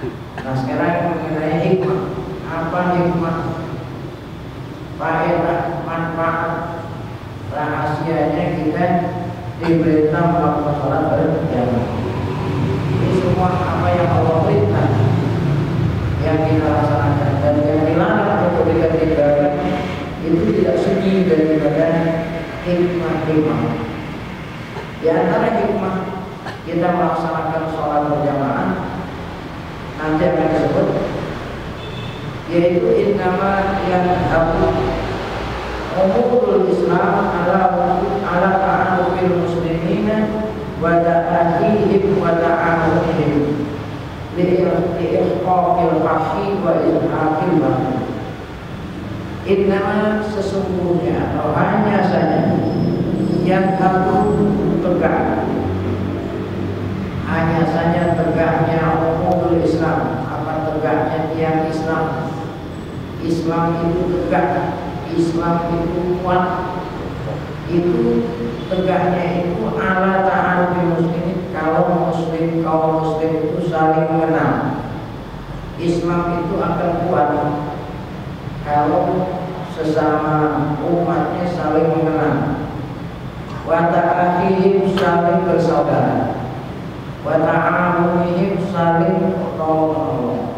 Nah sekarang mengenai hikmah, apa hikmah? Faedah, manfaat, rahasianya kita diperintah melakukan sholat berjamaah. Ini semua apa yang Allah perintah yang kita laksanakan dan yang dilarang untuk kita itu tidak segi daripada hikmah-hikmah. Di antara hikmah kita melaksanakan sholat berjamaah nanti akan disebut yaitu innama yang aku umumul Islam ala ala ta'arufil muslimina wa ta'ahihim wa ta'awunihim li'ikhfaqil haqqi wa izhaqil batil Innama sesungguhnya atau hanya saja yang harus tegak hanya saja tegaknya umumul Islam apa tegaknya tiang Islam? Islam itu tegak Islam itu kuat. Itu tegaknya itu ala ta'arufi muslimin kalau muslim kaum muslim itu saling mengenal. Islam itu akan kuat kalau sesama umatnya saling mengenal. Wa ta'akhihim saling bersaudara wa ta'awunihim saling tolong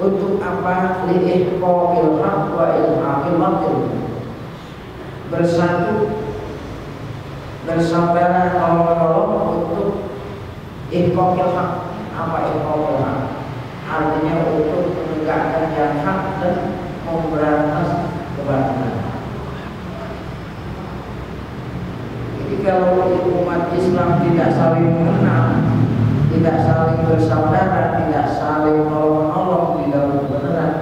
untuk apa? Liihqaqil haq wa ilhaqil batil. Bersatu bersaudara tolong menolong untuk ihqaqil haq. Apa ihqaqil haq? Artinya untuk menegakkan yang hak dan memberantas kebatilan jadi kalau umat Islam tidak saling mengenal tidak saling bersaudara tidak saling tolong menolong di dalam kebenaran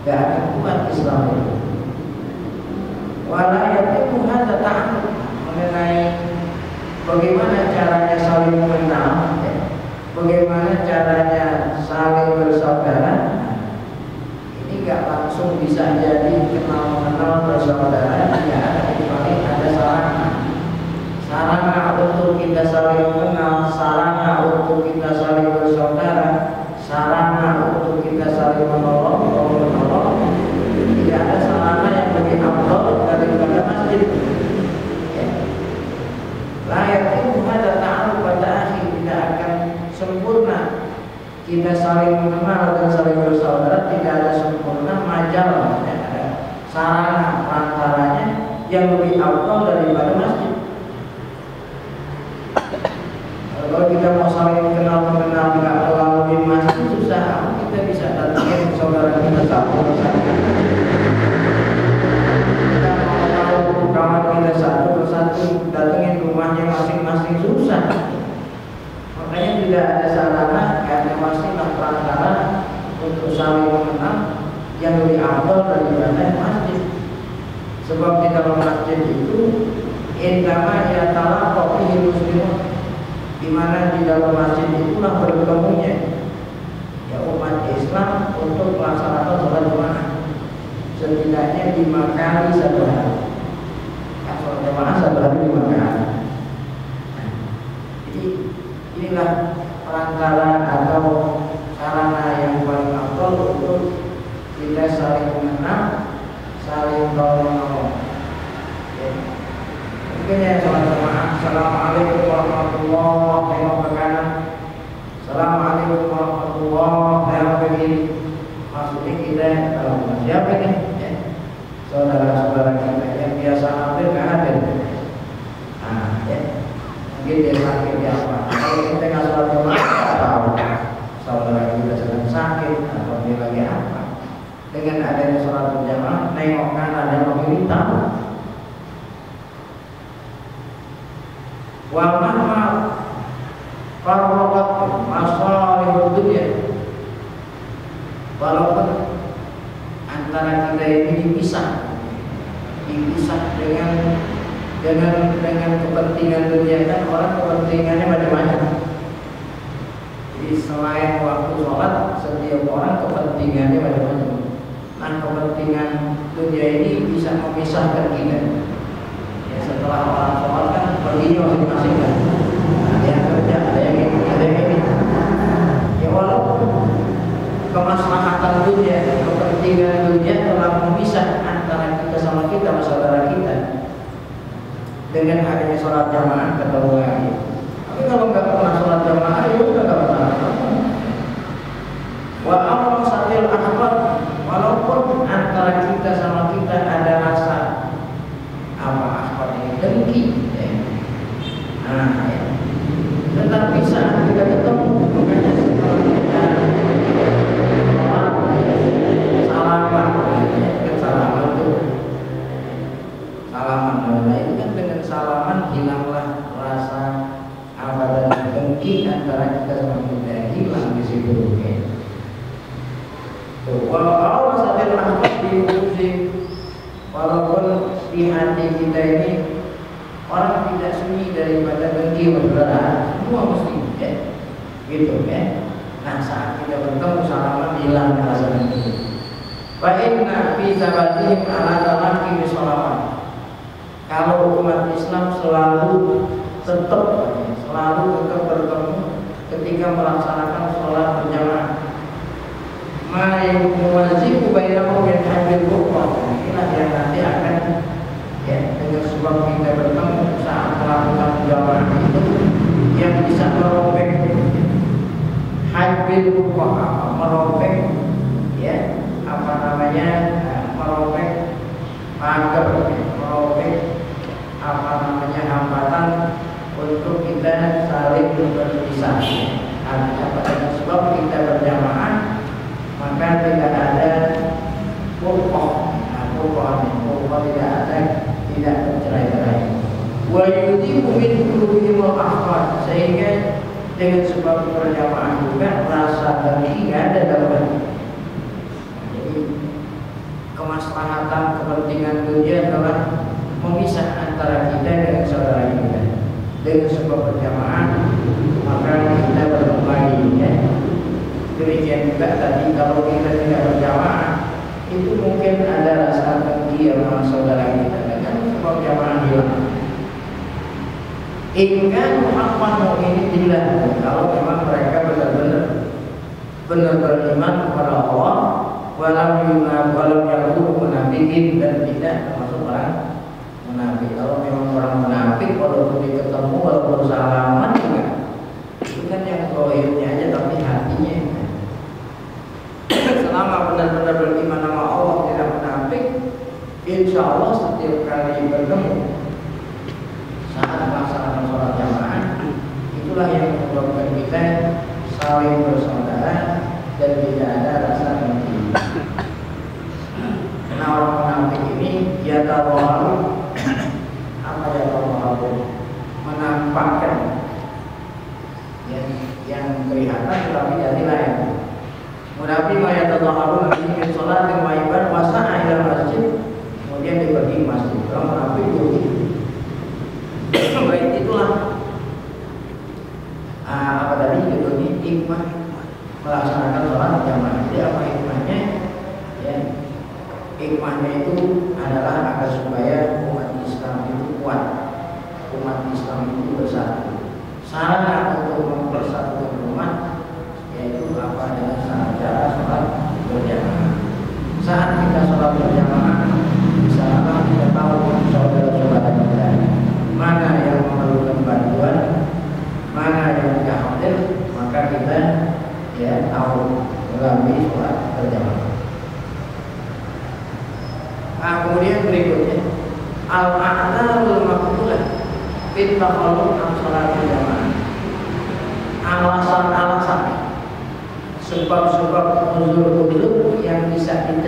tidak akan kuat Islam itu walayat itu hanya ta'amud mengenai bagaimana caranya saling mengenal ya. bagaimana caranya saling bersaudara ini gak langsung bisa jadi kenal mengenal bersaudara tidak ada kecuali ada sarana sarana untuk kita saling mengenal sarana untuk kita saling bersaudara sarana untuk kita saling menolong menolong tidak ada sarana yang lebih afdal daripada masjid. Ya. layak itu ada ta'aruf pada akhir tidak akan sempurna. Kita saling mengenal dan saling bersaudara tidak ada sempurna majalah sarana perantaranya yang lebih awal daripada masjid kalau kita mau saling kenal mengenal melalui masjid susah kita bisa datangin saudara kita satu persatu kita mau tahu kawan kita satu persatu datengin rumahnya masing-masing susah makanya tidak ada sarana karena masih perantara untuk saling mengenal yang lebih awal daripada masjid sebab di dalam masjid itu indama ya taala kopi muslimun di mana di dalam masjid itulah bertemunya ya umat Islam untuk melaksanakan sholat jemaah setidaknya lima kali satu hari ya, sholat jemaah satu hari lima kali nah, jadi inilah perantara atau sarana yang paling afdal untuk kita saling mengenal saling tolong menolong ya. mungkin ya sholat jemaah Assalamualaikum warahmatullahi wabarakatuh Assalamualaikum warahmatullahi wabarakatuh maksudnya kita kalau siapa ini ya. saudara-saudara kita yang biasa hadir nggak hadir nah ya mungkin dia sakit ya apa kalau kita nggak sholat jemaah nggak tahu saudara kita sedang sakit atau dia lagi apa dengan adanya sholat berjamaah nengok kanan dan kiri tahu wa mahma farraqat masalihud dunya walaupun antara kita ini dipisah dipisah dengan dengan dengan kepentingan dunia kan orang kepentingannya macam-macam. Jadi selain waktu sholat setiap orang kepentingannya macam-macam. Nah kepentingan dunia ini bisa memisahkan kita. Ya setelah orang sholat kan perginya masing-masing kan. Ada yang kerja ada yang ini ada yang ini ya walaupun kemaslahatan dunia kepentingan dunia telah memisah antara kita sama kita saudara kita dengan adanya sholat jamaah ketemu lagi. Tapi kalau nggak pernah sholat jamaah ya udah nggak pernah Allah satil akbar walaupun antara kita sama kita ada rasa apa akbar ini dengki ya. nah ya. tetapi saat kita ketemu makanya setelah kita salaman ya, kan salaman tuh salaman nah itu kan dengan salaman hilanglah rasa apa dan dengki antara kita sama kita hilang di situ ya. Tuh, walau Allah sadar ahmad di musik walaupun di hati kita ini orang tidak sunyi daripada dengki saudara semua mesti ya gitu ya nah saat kita bertemu salaman hilang rasa dengki Wa inna fi sabatihim ala talaki bisolaman Kalau umat Islam selalu tetap selalu tetap bertemu ketika melaksanakan sholat berjamaah. Ma yuwazibu bainahum min hablil bukhra. Inilah yang nanti akan ya dengan sebab kita bertemu saat melakukan jamaah itu yang bisa merobek hablil bukhra merobek ya apa namanya merobek pagar merobek apa namanya hambatan untuk kita saling berpisah artinya pada sebab kita berjamaah maka tidak ada pokok nah, pokok pokok tidak ada tidak bercerai-cerai. Wa yudibu min qulubihim al sehingga dengan sebab berjamaah juga rasa dengki ada dalam jadi kemaslahatan kepentingan dunia adalah memisah antara kita dengan saudara kita. Dengan sebab berjamaah maka kita bertemu lagi ya demikian juga tadi kalau kita tidak berjamaah itu mungkin ada rasa dengki sama saudara kita kan sebab jamaah hilang Ingat Muhammad ini tidak kalau memang mereka benar-benar benar beriman kepada Allah walau yunab walau yakunu munafikin dan tidak termasuk orang munafik kalau memang orang munafik walaupun ketemu bertemu saat melaksanakan sholat jamaah itulah yang menyebabkan kita saling bersaudara dan tidak ada rasa benci. Nah orang munafik ini ya dia tahu apa ya tahu menampakkan yang yang kelihatan tetapi jadi lain. Munafik maya tahu ini sholat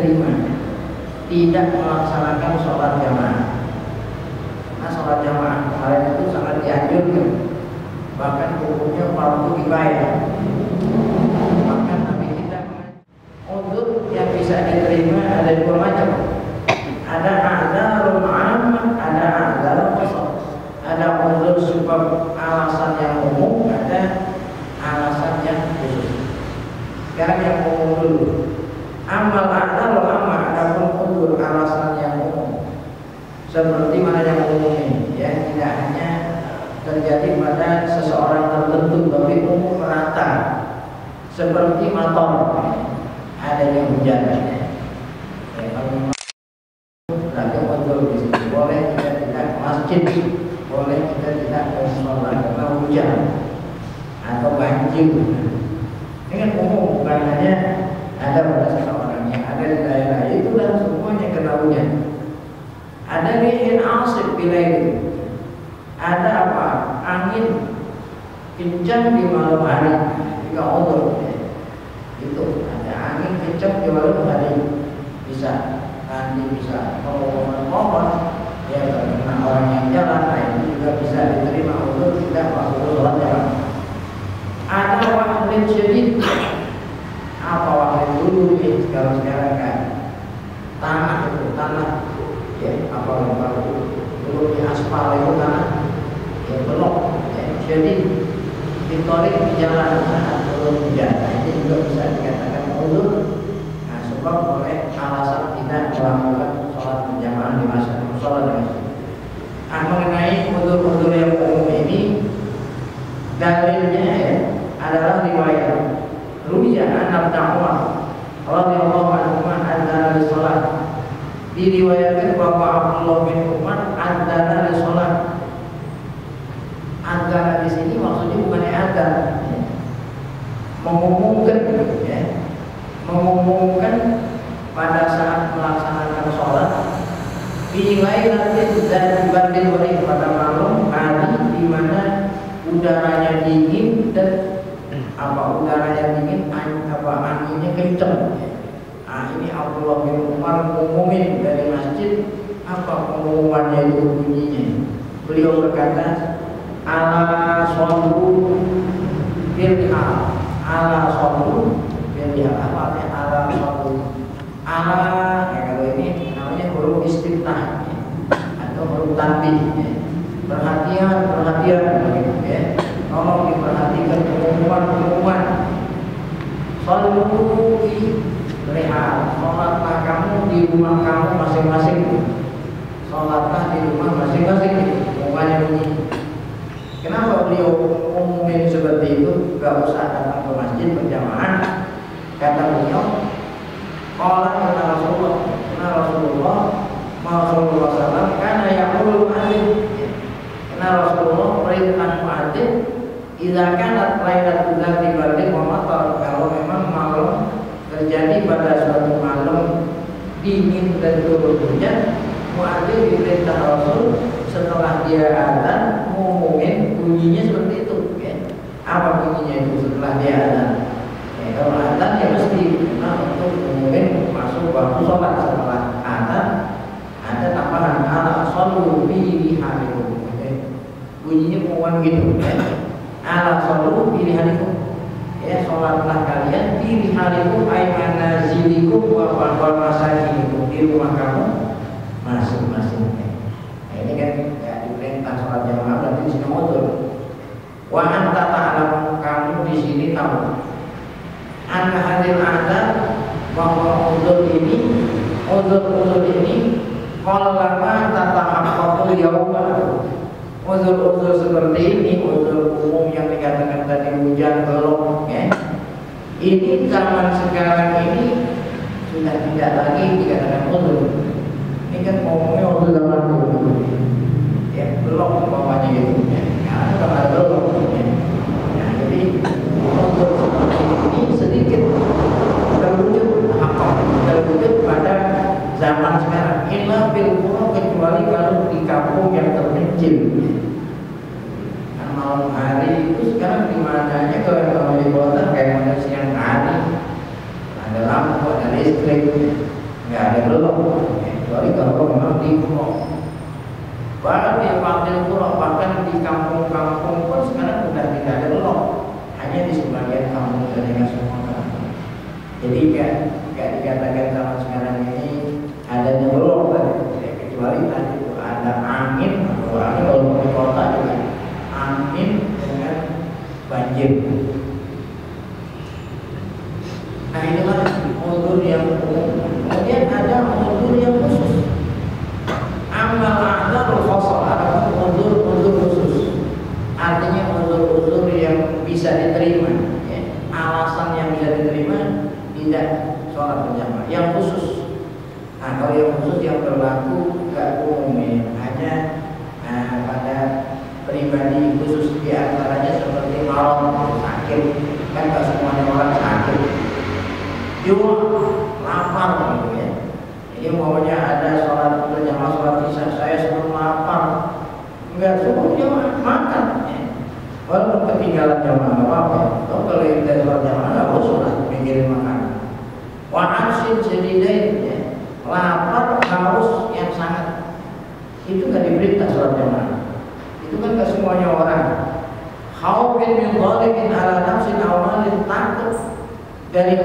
terima tidak melaksanakan sholat jamaah. Nah, sholat jamaah kemarin itu sangat dianjurkan, bahkan hukumnya waktu dibayar. ya apa yang baru turunnya aspal itu karena ya belok ya. jadi ditorik di jalan saat turun hujan itu juga bisa dikatakan mundur nah sebab oleh alasan tidak melakukan sholat berjamaah di masa sholat di masjid nah, mengenai mundur-mundur yang umum ini dalilnya ya adalah riwayat Ruya anak Allah radhiyallahu anhu anna salat diriwayatkan bahwa Abdullah bin Umar antara di sholat adzan di sini maksudnya bukan adzan ya. mengumumkan ya. mengumumkan pada saat melaksanakan sholat Bilai nanti dan dibanding oleh pada malam hari di mana udaranya dingin dan apa udaranya dingin apa anginnya kencang ya. Nah ini Abdullah bin Umar mengumumin dari masjid apa pengumumannya itu bunyinya. Beliau berkata, ala sholhu dirham, ala sholhu dirham apa artinya ala sholhu ala ya kalau ini namanya huruf istiftah ya, atau huruf tanpi ya. perhatian perhatian begitu ya. Tolong diperhatikan pengumuman pengumuman sondu lihat sholatlah kamu di rumah kamu masing-masing. Sholatlah di rumah masing-masing.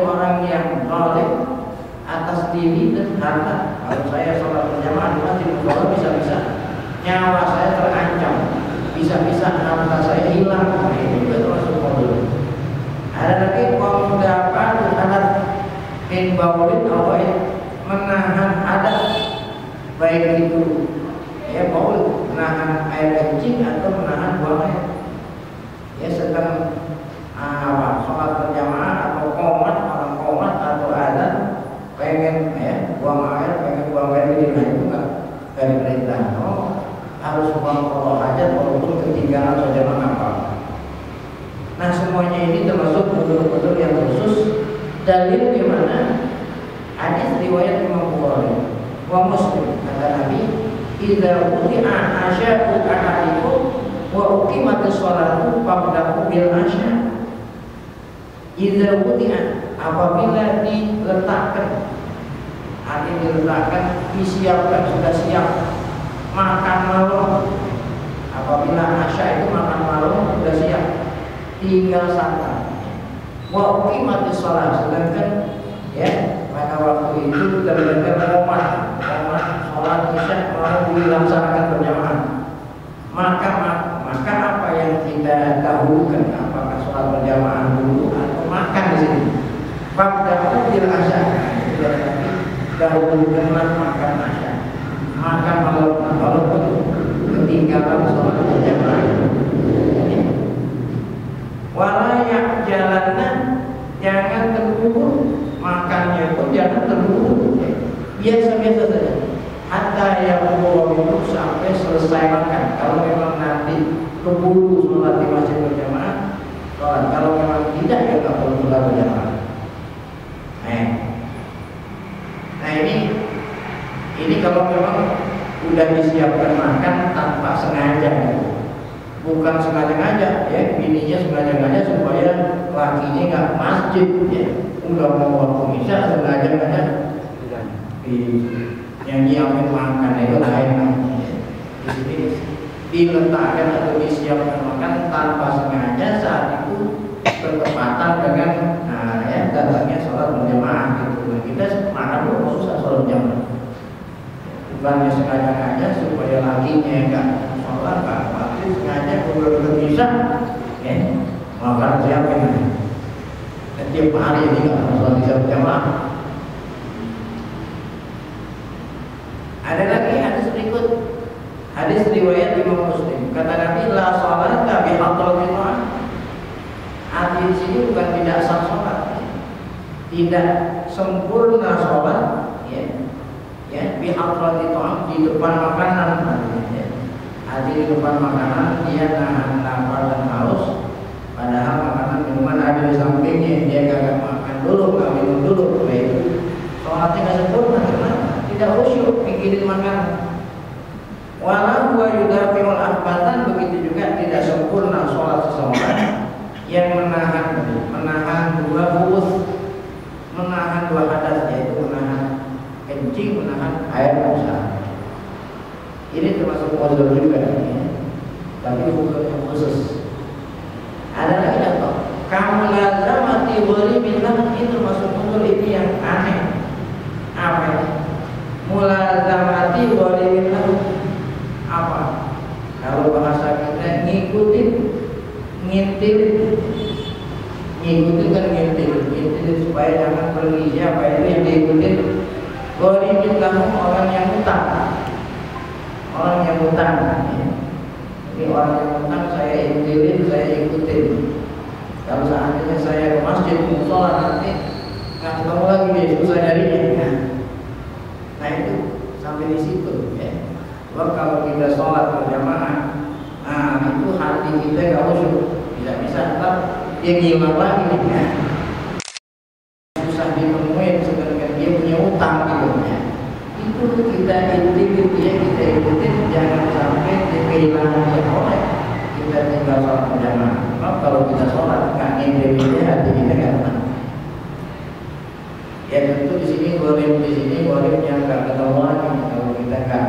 orang yang zalim atas diri dan harta. Kalau saya sholat berjamaah di masjid Musola bisa-bisa nyawa saya terancam, bisa-bisa harta saya hilang. Ini juga termasuk kodul. Ada lagi pengendapan adat min bawulin awalnya menahan adat baik itu ya baul menahan air kencing atau menahan buang air itu kita mendapatkan komat komat sholat isya lalu dilaksanakan berjamaah. Maka maka apa yang kita dahulukan apakah sholat berjamaah dulu atau makan di sini? Pada util asya dahulukanlah makan asya maka kalau itu ketinggalan sholat berjamaah. Walayak jalannya jangan terburu makannya pun jangan terburu biasa-biasa saja. Hatta yang pulau itu sampai selesai makan. Kalau memang nanti keburu sholat di masjid berjamaah sholat. Kalau memang tidak ya nggak perlu sholat berjamaah. Nah, nah ini ini kalau memang sudah disiapkan makan tanpa sengaja. Bukan sengaja ngajak ya bininya sengaja ngajak supaya lakinya nggak masjid ya udah mau waktu isya sengaja banyak di yang nyiapin makan itu lain di sini diletakkan atau disiapkan makan tanpa sengaja saat itu bertepatan dengan nah, ya datangnya sholat berjamaah gitu. Nah, kita makan dulu susah sholat berjamaah bukannya sengaja aja supaya lakinya enggak sholat enggak pasti sengaja kalau bisa ya makan siapin setiap hari ini nggak sholat bisa berjamaah ada lagi hadis berikut. Hadis riwayat Imam Muslim. Kata Nabi la sholat tapi hadratil jamaah arti di sini bukan tidak sah sholat. Tidak sempurna sholat ya. Ya bi hadratil di depan makanan ya. Arti di depan makanan dia nahan lapar dan haus minuman ada di sampingnya Dia kagak makan dulu, nggak minum dulu Nah itu sholatnya nggak sempurna Karena tidak khusyuk mikirin makanan Walau gua juga pimul akbatan Begitu juga tidak sempurna sholat seseorang Yang menahan Menahan dua bubus Menahan dua hadas Yaitu menahan kencing, menahan air besar ini termasuk uzur juga ya. Tapi bukan yang khusus. Ada lagi contoh. Kamu wali bilang itu termasuk uzur ini yang aneh. Apa ini? Mulazamati wali bilang apa? Kalau bahasa kita ngikutin, ngintil, ngikutin kan ngintil, ngintil supaya jangan pergi siapa itu yang diikutin. Wali bilang orang yang utang orang yang utang ya. Jadi orang yang utang saya ikutin, saya ikutin. Kalau seandainya saya ke masjid musola nanti nggak ketemu lagi dia susah darinya. Ya. Nah itu sampai di situ ya. Sebab kalau kita sholat berjamaah, nah itu hati kita nggak khusyuk, tidak bisa tetap dia ngilang lagi ya. Susah ditemuin sebenarnya dia punya utang gitu ya itu kita ikutin dia kita ikutin jangan sampai dia kehilangan dia oleh kita tinggal sholat berjamaah Sebab kalau kita sholat nggak ngintip dia hati kita nggak tenang ya tentu di sini gorim di sini gorim yang nggak ketemu lagi kalau kita nggak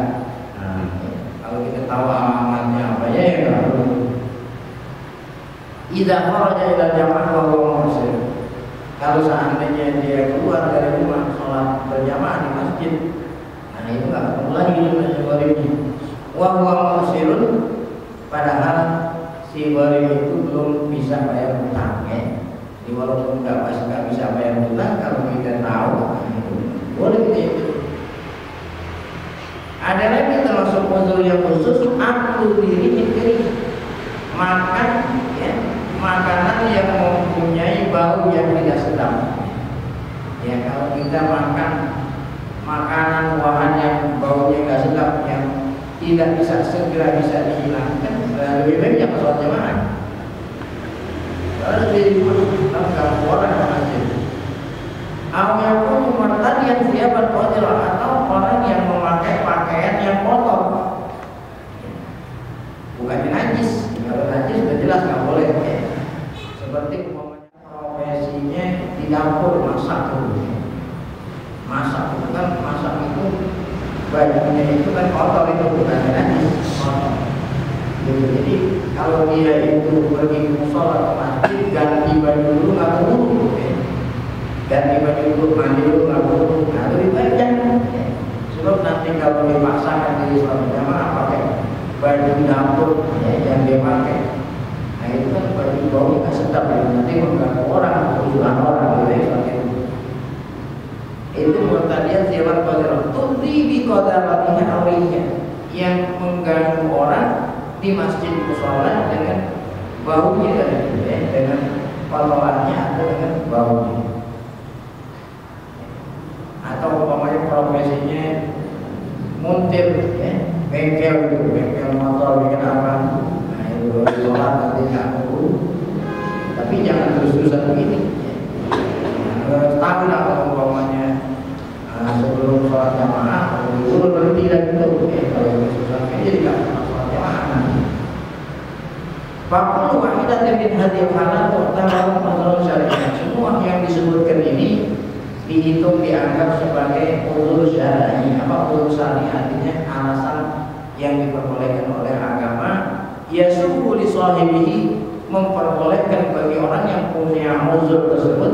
nah, kalau kita tahu alamatnya apa ya ya nggak perlu Ida kharaja ila jamaah wa huwa muslim. Kalau seandainya dia keluar dari rumah sholat berjamaah di masjid, Nah itu nggak ketemu lagi dengan warimnya. Wah wah musirun, padahal si warim itu belum bisa bayar hutang ya. Jadi walaupun nggak pas nggak bisa bayar hutang, kalau kita tahu, nah, itu boleh kita ikut. Ada lagi termasuk uzur yang khusus, aku diri sendiri makan ya makanan yang mempunyai bau yang tidak sedap. Ya kalau kita makan makanan buahan yang baunya nggak sedap yang tidak bisa segera bisa dihilangkan lebih baik jangan sholat jamaah harus di rumah kalau orang masjid Awal yang pun tadi yang siapa atau orang yang memakai pakaian yang kotor bukan najis kalau najis sudah jelas nggak boleh ya. Seperti umpamanya profesinya di dapur masak dulu masak itu kan masak itu bajunya itu kan kotor itu bukan najis kotor. Gitu. jadi kalau dia itu pergi ke musola ke masjid ganti baju dulu nggak perlu. Ganti baju dulu mandi dulu nggak perlu. Nah lebih baik jangan sebab nanti kalau dipaksakan di sholat jamaah pakai baju dapur ya, yang dia pakai itu baju bau nggak sedap ya. nanti mengganggu orang kebutuhan orang gitu ya itu itu murtadian silat qadar. Tudri bi qadaratiha awiyah yang mengganggu orang di masjid musola dengan baunya tadi ya, dengan kotorannya atau dengan baunya. Atau umpamanya profesinya muntir ya. Bengkel itu bengkel motor bikin apa. Nah itu tapi jangan terus-terusan begini. Ya. tahu lah kalau umpamanya. Nah, sebelum sholat jamaah, itu berhenti dan itu, eh, kalau susah jadi nggak sholat jamaah nanti. Fakul wahidat min hadil halal terutama menurut syariat. Semua yang disebutkan ini dihitung dianggap sebagai ulur syar'i. Apa ulur syar'i? Artinya alasan yang diperbolehkan oleh agama. Ya suhu li sahibihi memperbolehkan bagi orang yang punya uzur tersebut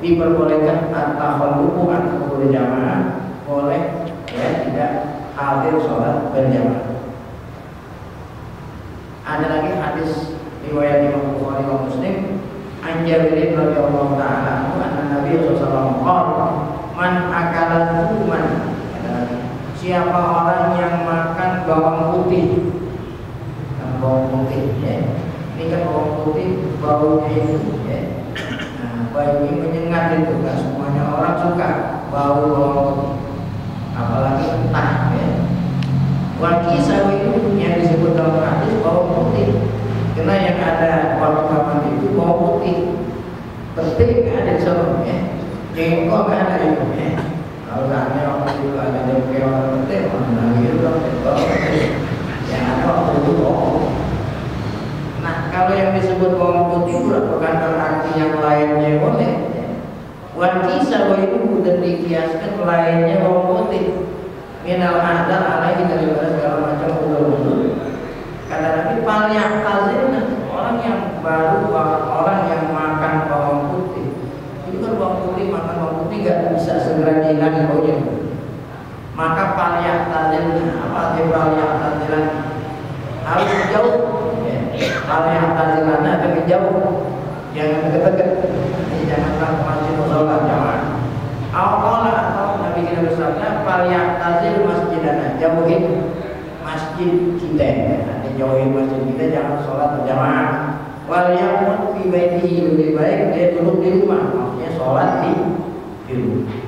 diperbolehkan at-takhallufu atau berjamaah boleh ya tidak hadir sholat berjamaah. Ada lagi hadis riwayat Imam Bukhari dan Muslim. An Jabir radhiyallahu taala anna Nabi sallallahu alaihi man akala tuman siapa orang yang makan bawang putih? Bawang putih ya ini kan bawang putih baunya itu ya. Nah bau ini menyengat itu kan semuanya orang suka bau bawang putih. Apalagi mentah ya. Waki sawi itu yang disebut dalam hadis bawang putih. Karena yang ada waktu itu bawang putih. Penting ada di ya. Jengkol nggak ada itu ya. Kalau tanya waktu itu ada jengkol orang penting orang lagi itu orang jengkol yang ada waktu itu bawang nah kalau yang disebut bawang putih bukan berarti yang lainnya boleh. Waki sawi itu sudah dikiaskan lainnya bawang putih minal adal alaihi daripada segala macam udur-udur kata Nabi palyak tazirna orang yang baru orang yang makan bawang putih. Itu kan bawang putih makan bawang putih nggak bisa segera hilang baunya. Maka palyak tazirna apa arti palyak tazirna harus jauh ya. palyak tazirna tapi jauh jangan dekat-dekat. Jangan masih musola jamaah. Awala atau Nabi kita bersabda Falyak tazil masjidana Jauhin masjid kita. Nanti jauhin masjid kita Jangan sholat berjamaah Wal yakun fi baitihi Lebih baik dia duduk di rumah. Maksudnya sholat di, di rumah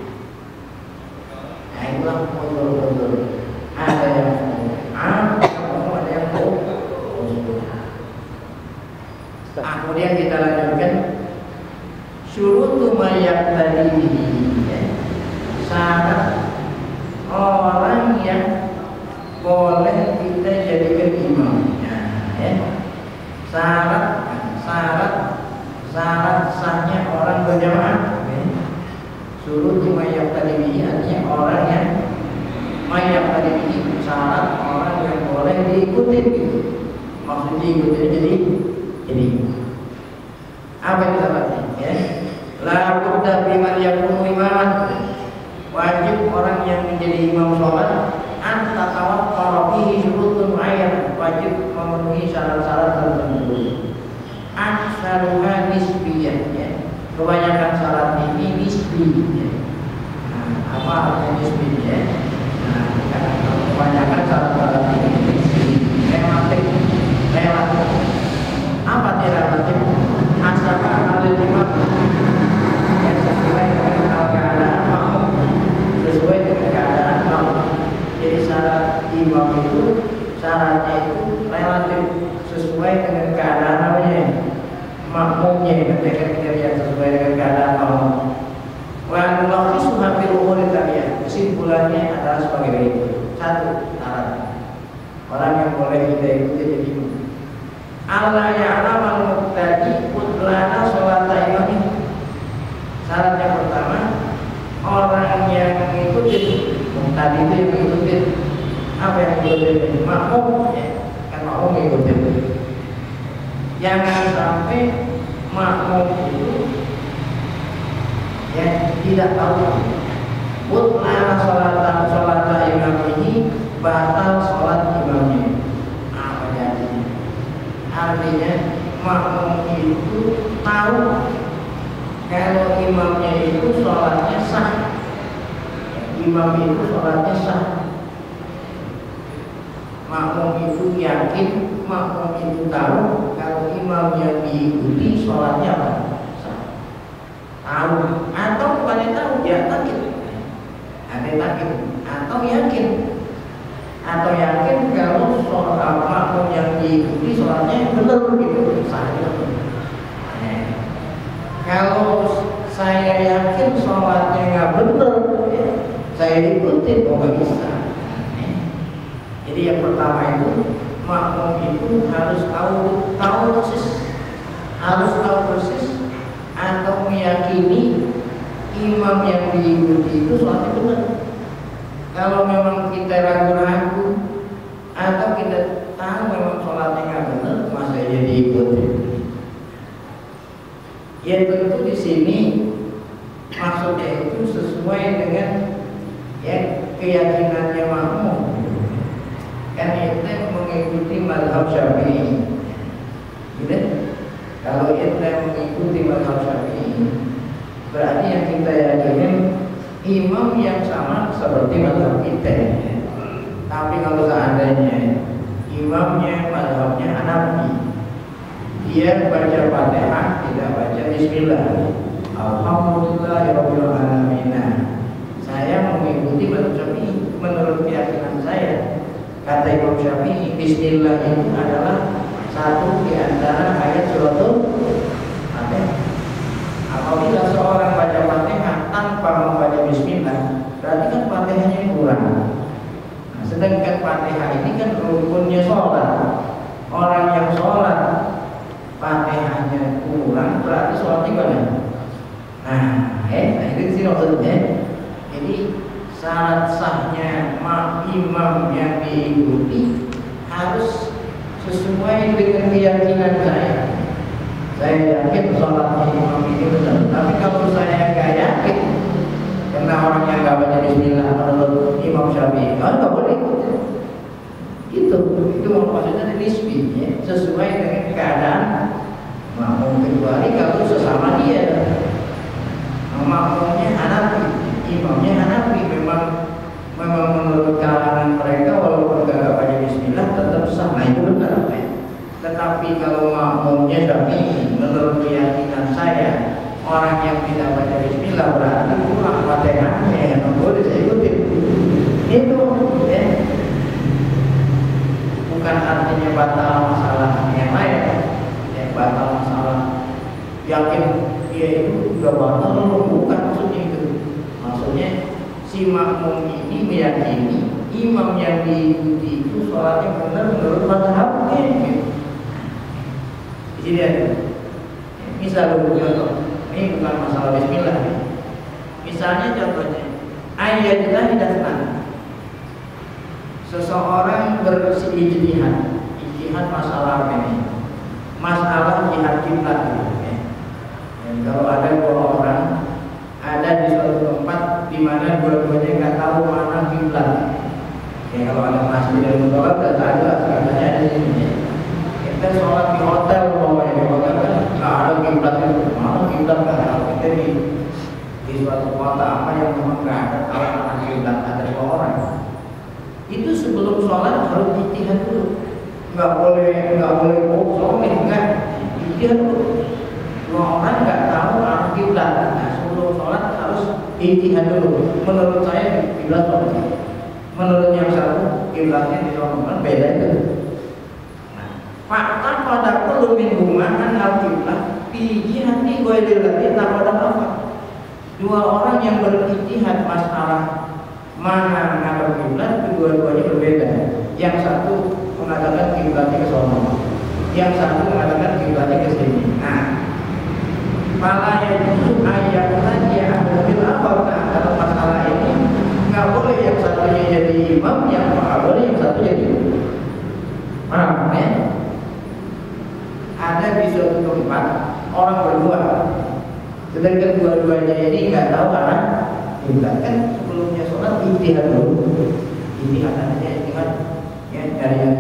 Nah itulah mundur-mundur Ada yang ada yang Nah, kemudian kita lanjutkan syurutu mayak tadi syarat orang yang boleh kita jadikan imam ya. syarat syarat syarat sahnya orang berjamaah ya. suruh mayak tadi artinya orang yang mayak tadi syarat orang yang boleh diikuti gitu. maksudnya diikuti jadi jadi apa itu syaratnya ya la budda biman yakunu imaman wajib orang yang menjadi imam sholat an tatawat fihi syurutun ayat wajib memenuhi syarat-syarat tertentu aksaruha nisbiyah ya kebanyakan syarat ini nisbi ya. nah, apa artinya nisbi ya nah, kebanyakan syarat-syarat ini nisbi relatif relatif apa dia relatif asalkan alil imam yang sesuai dengan keadaan makmum sesuai dengan keadaan makmum syarat imam itu syaratnya itu relatif sesuai dengan keadaan namanya. Makmumnya ketika lihat sesuai dengan keadaan makmum. Wa nulaqisu hampir umur kalian. Kesimpulannya adalah sebagai berikut. Satu syarat. Orang yang boleh kita ikuti jadi Allah ya'lam al-muqtadi putlana sholat imam Syarat yang pertama Orang yang mengikuti Muqtadi itu yang mengikuti Apa yang mengikuti? Makmum ya. Kan makmum mengikuti Jangan sampai Makmum itu Ya tidak tahu Putlana sholat sholat imam ini Batal sholat imamnya Apa jadinya? Artinya makmum itu tahu kalau imamnya itu sholatnya sah imam itu sholatnya sah makmum itu yakin makmum itu tahu kalau imam yang diikuti sholatnya apa? Tahu. Atau bukan tahu dia takut. Ada takut. Atau yakin. Atau yakin kalau sholat makmum yang diikuti sholatnya benar gitu. Sah gitu. Nah, kalau saya yakin sholatnya nggak benar, ya, saya ikutin oh nggak bisa. Jadi yang pertama itu makmum itu harus tahu tahu persis, harus tahu persis atau meyakini imam yang diikuti itu sholatnya benar. Kalau memang kita ragu-ragu atau kita tahu memang sholatnya nggak benar, masa jadi ikuti. di sini maksudnya itu sesuai dengan ya keyakinannya makmum kan itu mengikuti madhab syafi'i. Gitu. Kalau itu mengikuti madhab syafi'i berarti yang kita yakinin imam yang sama seperti madhab kita. Tapi kalau seandainya imamnya madhabnya Hanafi dia baca fatihah tidak baca bismillah. Alhamdulillahirabbil alamin. Saya mengikuti madhab syafi'i menurut keyakinan saya kata Imam Syafi'i bismillah itu adalah satu di antara ayat suratul Fatihah. Apabila seorang baca fatihah tanpa membaca bismillah berarti kan fatihahnya kurang. Nah, sedangkan fatihah ini kan rukunnya sholat. Orang yang sholat fatihahnya kurang berarti sholatnya gimana nah eh nah itu sih maksudnya jadi syarat sahnya imam yang diikuti harus sesuai dengan keyakinan saya. Saya yakin sholatnya imam ini benar. Tapi kalau saya nggak yakin karena orang yang nggak baca Bismillah menurut Imam Syafi'i kan nggak boleh ikut. Itu itu maksudnya nisbi ya, sesuai dengan keadaan makmum kecuali kalau sesama dia. Makmumnya Hanafi imamnya Hanafi memang memang menurut kalangan mereka walaupun nggak baca Bismillah tetap sah. Nah itu benar ya. tetapi kalau makmumnya Syafi'i menurut keyakinan saya orang yang tidak baca Bismillah berarti kurang fatihahnya yang boleh saya ikutin itu ya. Bukan artinya batal masalah yang lain ya. Batal masalah yakin dia itu sudah batal bukan maksudnya itu maksudnya si makmum ini meyakini imam yang diikuti itu sholatnya benar menurut mazhabnya gitu. Jadi dia misal contoh ini bukan masalah Bismillah. Misalnya contohnya ayat tidak seseorang berijtihad ijtihad masalah ini masalah jihad kiblat ya. kalau ada dua orang ada di suatu tempat di mana dua-duanya nggak tahu mana kiblat ya kalau ada masjid dan musola udah tahu katanya ada di sini. Kita sholat di hotel umpamanya di hotel kan nggak ada kiblat itu mana kiblat nggak tahu kita di di suatu kota apa yang memang nggak ada tahu mana kiblat ada dua orang. Itu sebelum sholat harus ijtihad dulu. Nggak boleh nggak boleh sholat enggak ijtihad dulu. Dua orang nggak tahu arah kiblat nah sebelum sholat harus ijtihad dulu menurut saya kiblat sholat menurut yang satu kiblatnya di Ramadan beda itu nah fakta pada perlu min humanan al kiblat fi jihati ghairil ladzi pada apa dua orang yang berijtihad masalah mana menghadap kiblat kedua-duanya berbeda. Yang satu mengatakan kiblatnya ke sono, yang satu mengatakan kiblatnya ke sini. Nah, malah yang itu ayat saja nah, dalam masalah ini nggak boleh yang satunya jadi imam, yang nggak boleh yang satu jadi paham ya? Ada di suatu tempat orang berdua, sedangkan dua-duanya ini nggak tahu arah kiblat kan sebelumnya sholat ijtihad dulu. Ijtihad artinya ijtihad ya dari yang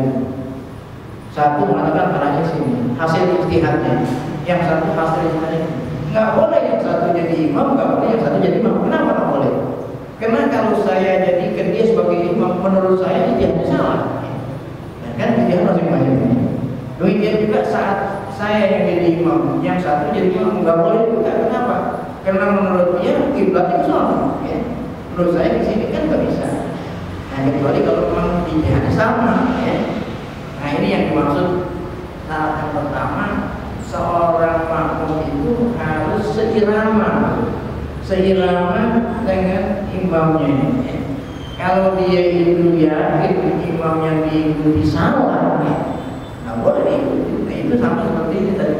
satu mengatakan arahnya sini. Hasil ijtihadnya. Yang satu hasil ijtihadnya. Nggak boleh satu jadi imam nggak boleh yang satu jadi imam. Kenapa nggak boleh? Karena kalau saya jadikan dia sebagai imam menurut saya ijtihadnya salah. Ya kan ijtihad masing-masing demikian juga saat saya yang jadi imam yang satu jadi imam nggak boleh juga. Kenapa? Karena menurut dia kiblatnya salah. Ya. menurut saya di sini kan nggak bisa. Nah kecuali kalau memang ijtihadnya sama ya. Nah ini yang dimaksud yang pertama seorang makmum itu harus seirama seirama dengan imamnya ya. kalau dia itu yakin imam yang diikuti salah nggak boleh diikuti. Nah itu sama seperti ini tadi.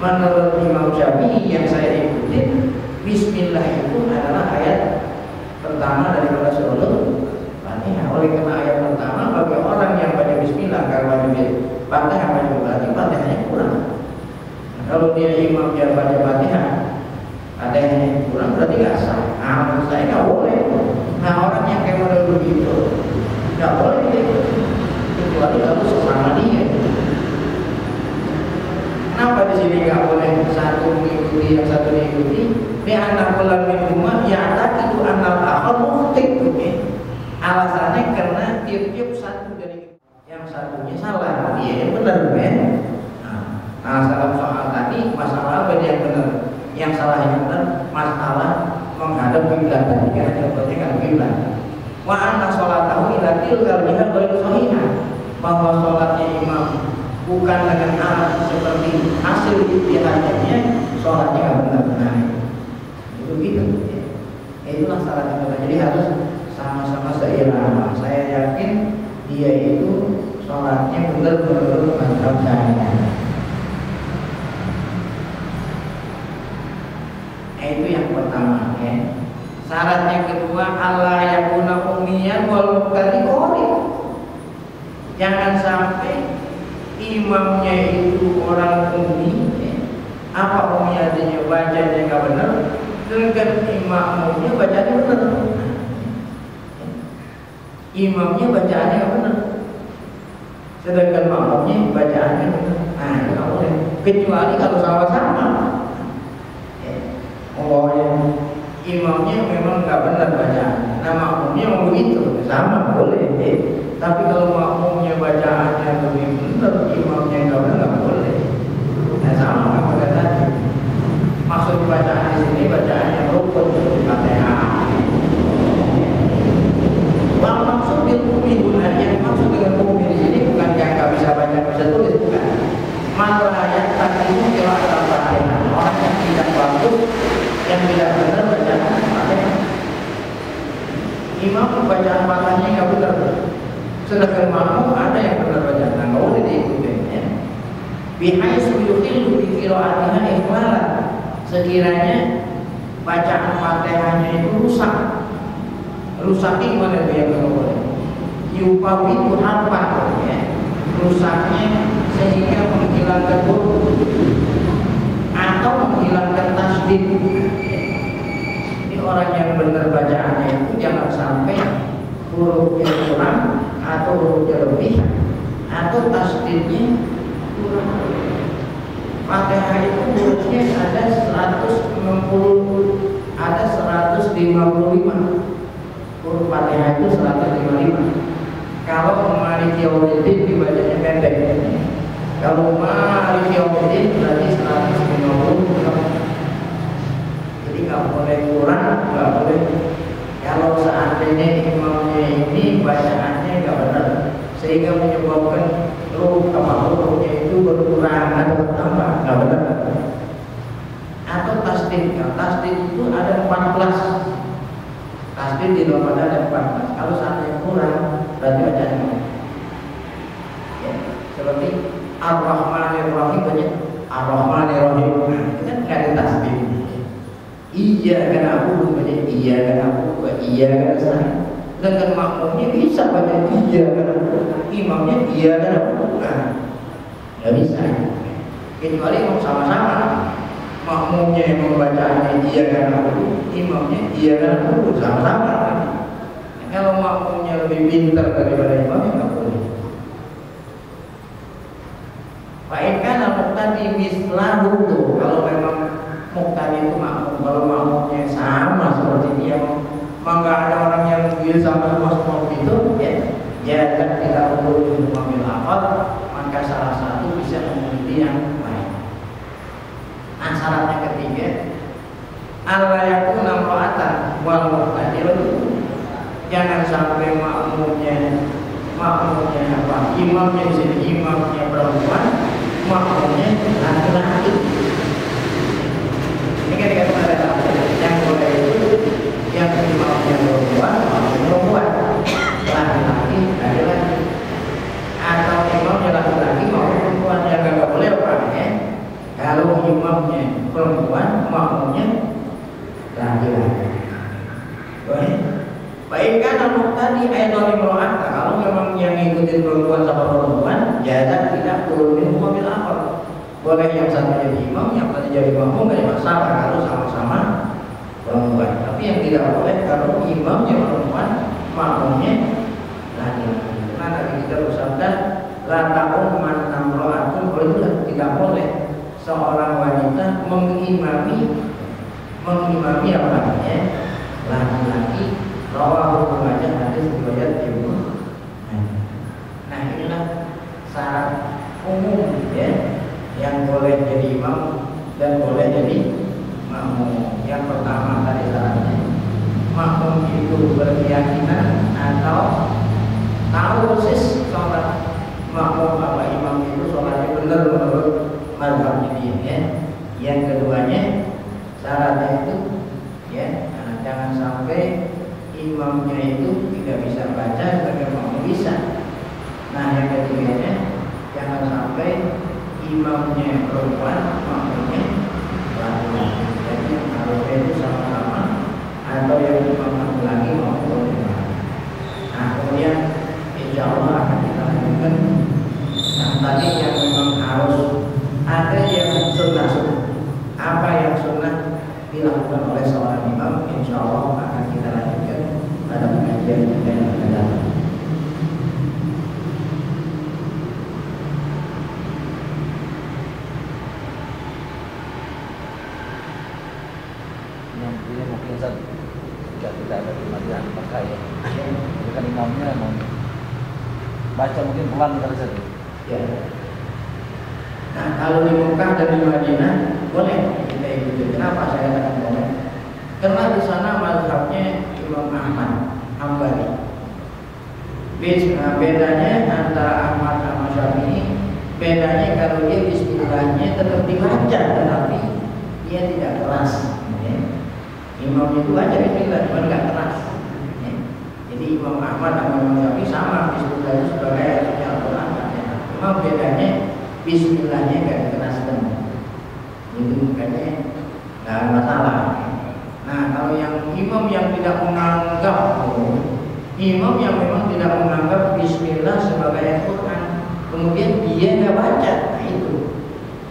Menurut Imam Syafi'i yang saya ikutin Bismillah itu adalah ayat pertama daripada surah artinya oleh karena ayat pertama bagi orang yang baca bismillah kalau baca bismillah baca berarti Fatihahnya kurang. Nah, kalau dia imam dia baca Fatihah Fatihahnya kurang berarti nggak sah. Nah, menurut saya nggak boleh. Nah orang yang kayak model begitu nggak boleh kecuali kalau sesama dia. Kenapa di sini nggak boleh satu mengikuti yang satu mengikuti? Ini anak pelan rumah ya tadi itu anak akal mukti. Ya alasannya karena tiap-tiap satu dari yang satunya salah. Dia yang benar men nah salah soal tadi masalah apa yang benar? Yang salah yang benar masalah menghadap kiblat. Tadi kan contohnya kan kiblat. Wa anna sholatahu ila tilkal jihad ghairu sahihah bahwa sholatnya imam bukan dengan arah seperti hasil ijtihadnya sholatnya nggak benar. Nah itu gitu. Ya. itulah salah kita jadi harus sama-sama seirama saya yakin dia itu sholatnya benar-benar mantap saya nah, itu yang pertama ya. Syarat yang kedua Allah yakuna umiyan wal muqtadi jangan sampai imamnya itu orang umi ya. apa umi artinya bacanya nggak benar dengan imamnya bacanya benar imamnya bacaannya nggak benar. Sedangkan makmumnya bacaannya benar. Nah nggak boleh. Kecuali kalau sama-sama. Ya. umpamanya imamnya memang nggak benar bacaan. Nah makmumnya mau begitu sama boleh ya. tapi kalau makmumnya bacaannya lebih benar imamnya nggak benar nggak boleh nah sama apa kata maksud bacaan di sini bacaannya rukun fatihah Wal maksud bil umi bukan yang maksud dengan umi di sini bukan yang nggak bisa baca nggak bisa tulis bukan. Malah yang tadi itu kira fatihah orang yang tidak bagus yang tidak benar bacaan fatihah. Imam bacaan fatihahnya nggak benar. Sedangkan makmum ada yang benar bacaan. Nggak boleh diikuti ya. Bihai suyukilu bi qiraatiha ikhlalan. Sekiranya bacaan fatihahnya itu rusak rusaknya gimana itu yang kalau boleh yupawi itu apa ya rusaknya sehingga menghilangkan huruf atau menghilangkan tasdid ini orang yang benar bacaannya itu jangan sampai hurufnya kurang atau hurufnya lebih atau tasdidnya kurang. Fatihah itu hurufnya ada 160 ada 155 huruf Fatihah itu 155 kalau Malik Yawmiddin dibacanya pendek kalau Malik Yawmiddin berarti 150 jadi nggak boleh kurang nggak boleh. Kalau seandainya imamnya ini bacaannya nggak benar sehingga menyebabkan huruf apa hurufnya itu berkurang atau bertambah nggak benar. Atau tasdid kalau tasdid itu ada 14 Tasbih di dalam ada 14. Kalau seandainya kurang, berarti bacaan ya, seperti Ar-Rahmanir-Rahim banyak Ar-Rahmanir-Rahim. Kan nggak ada tasbih. Iya kan aku baca iya kan aku iya kan saya. Dengan makmumnya bisa baca iya kan aku. Imamnya iya kan aku. Nah, nggak bisa. Kecuali mau sama-sama makmumnya yang membacaannya iya kan aku, imamnya iya kan aku sama-sama. Kalau makmumnya lebih pintar daripada imamnya nggak boleh. Baikkan muktadi mislahu tuh kalau memang muktadi itu makmum kalau makmumnya sama seperti dia maka ada orang yang dia sama semua itu ya. ya kan tidak perlu mengambil apa maka salah satu bisa mengikuti yang lain. Nah syaratnya ketiga Allah yakuna ma'atan wal muqtadirun jangan sampai makmumnya makmumnya apa imamnya di sini imamnya perempuan makmumnya laki-laki. Ini kan dikatakan ada yang boleh itu yang imamnya perempuan makmumnya perempuan laki-laki laki-laki. Atau imamnya laki-laki mau perempuan. Yang nggak boleh apa ya kalau imamnya perempuan makmumnya laki-laki. Baik baik kan tadi ayat imro'at kalau memang yang ngikutin perempuan sama perempuan jaza tidak turun minum mobil apa boleh yang satu jadi imam yang satu jadi makmum nggak ada masalah. Kalau sama-sama tapi yang tidak boleh kalau imamnya perempuan makmumnya laki-laki. Karena tadi kita bersabda la ta'um man namro'atun kalau itu tidak boleh seorang wanita mengimami mengimami apa ya laki-laki. Rawahu Majah hadis riwayat Ibnu Nah inilah syarat umum ya yang boleh jadi imam dan boleh jadi makmum. Yang pertama tadi syaratnya makmum itu berkeyakinan atau tahu persis sholat makmum apa imam itu sholatnya benar menurut mazhabnya dia ya. Yang keduanya syaratnya itu ya nah, jangan sampai imamnya itu tidak bisa baca tapi makmum bisa. Nah yang ketiganya jangan sampai imamnya perempuan makmumnya laki-laki. Itu sama-sama atau yang imam lagi maupun Nah kemudian insya Allah akan kita lanjutkan. Nah tadi yang memang harus ada yang sunnah apa yang sunnah dilakukan oleh seorang imam insya Allah akan kita lanjutkan pada pengajian kita yang akan datang. yang ini mungkin saat jika tidak ada kematian pakai ya Jadi kan imamnya mau baca mungkin pelan kali saja Ya. Nah kalau dan di Madinah boleh kita ikuti. Kenapa saya katakan boleh? Karena di sana mazhabnya Imam Ahmad Hambali. Nah, bedanya antara Ahmad sama Syafi'i bedanya kalau dia Bismillahnya tetap dibaca tetapi dia tidak keras. Ya. Imam itu baca Bismillah cuma nggak keras. Ya. Jadi Imam Ahmad sama Imam Syafi'i sama Bismillah itu sebagai Al-Quran. Cuma bedanya Bismillahnya nggak ada masalah. Nah kalau yang imam yang tidak menganggap imam yang memang tidak menganggap Bismillah sebagai ayat Quran, kemudian dia nggak baca, nah itu.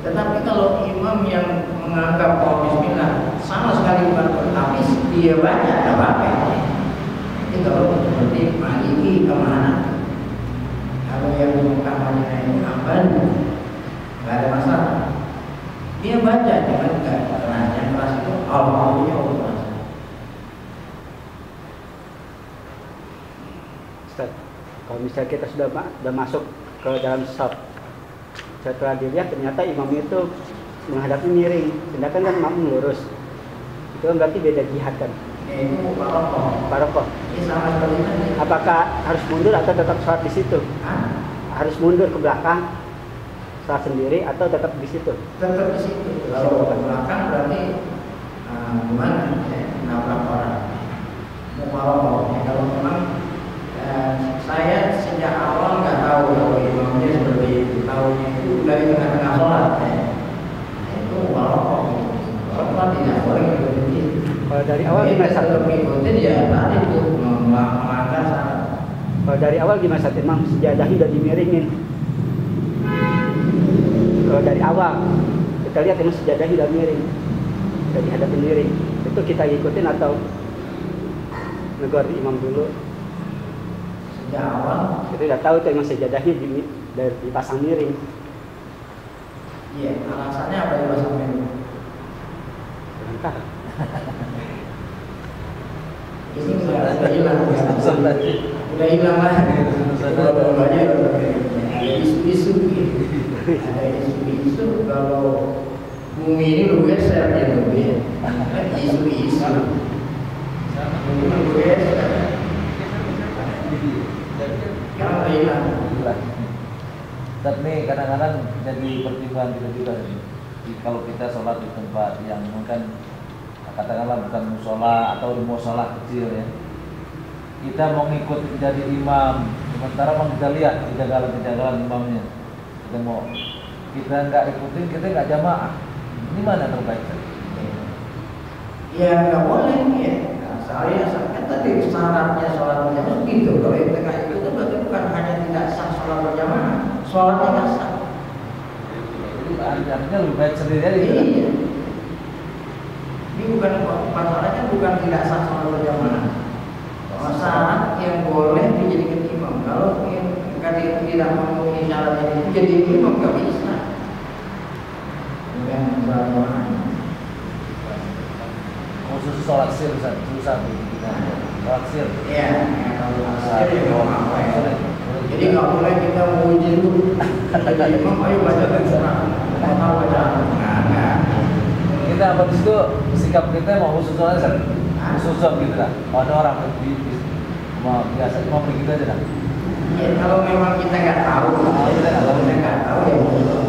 Tetapi kalau imam yang menganggap bahwa Bismillah sama sekali bukan tapi dia baca, nggak apa-apa. Itu kalau seperti Maliki ke mana? Kalau yang Mekah Madinah ini nggak ada masalah. Dia baca, keras. Allah. Ustaz, kalau misalnya kita sudah sudah masuk ke dalam saf, setelah dilihat ternyata imam itu menghadapi miring, sedangkan kan makmum lurus. Itu kan berarti beda jihad kan. Barokoh. Tadi. Apakah harus mundur atau tetap sholat di situ? Harus mundur ke belakang, sholat sendiri atau tetap di situ? Tetap di situ. Kalau ke belakang berarti ah, gimana? Ya, nabrak orang. Mubarokoh. Ya, kalau memang eh, saya sejak awal nggak tahu kalau imamnya seperti itu. Tahunya itu dari tengah-tengah sholat. Ya. Nah, Itu mubarokoh. Mubarokoh tidak boleh berhenti. Kalau dari awal Jadi gimana? Tetap ikutin ya tadi itu melanggar syarat. Kalau dari awal gimana Ustaz? Imam sejadahnya udah dimiringin. Kalau dari awal kita lihat imam sejadahnya udah miring, udah dihadapin miring. Itu kita ikutin atau negor imam dulu? Sejak awal Kita udah tahu tuh imam sejadahnya di, dari dipasang miring. Iya, alasannya apa yang bahasa Melayu? Entah. Ini udah udah hilang, ya. Ustaz tadi. udah hilang lah. Kalau banyak isu-isu, ada isu-isu kalau bumi ini lu geser ya lu ya. Isu-isu. Bumi lu geser. Udah hilang. Tapi kadang-kadang jadi pertimbangan kita juga Kalau kita sholat di tempat yang mungkin katakanlah bukan musola atau di musola kecil ya. Kita mau ngikut jadi imam, sementara mau kita lihat kejagalan-kejagalan imamnya. Kita mau kita nggak ikutin, kita nggak jamaah. Ini mana terbaik? Ya nggak boleh ya. Nah, saya kan tadi syaratnya sholat berjamaah gitu. Kalau tengah itu kan berarti bukan hanya tidak sah sholat berjamaah, sholatnya nggak sah. Jadi artinya lebih baik sendiri aja. gitu. Iya. Ini bukan masalahnya bukan tidak sah sholat berjamaah. Syarat yang boleh dijadikan imam. Kalau yang tidak memenuhi syarat ini jadi imam nggak bisa sembarang orang khusus sholat sir susah tuh sholat sir. Iya, iya. iya, iya. jadi nggak boleh kita menguji dulu. Jadi imam ayo bacakan nggak tahu baca. Kita apa itu sikap kita mau khusus sholat sir. Khusus sholat gitu lah. Ada orang mau biasa mau begitu aja lah. Ya, kalau memang kita nggak tahu, kalau kita nggak tahu, ya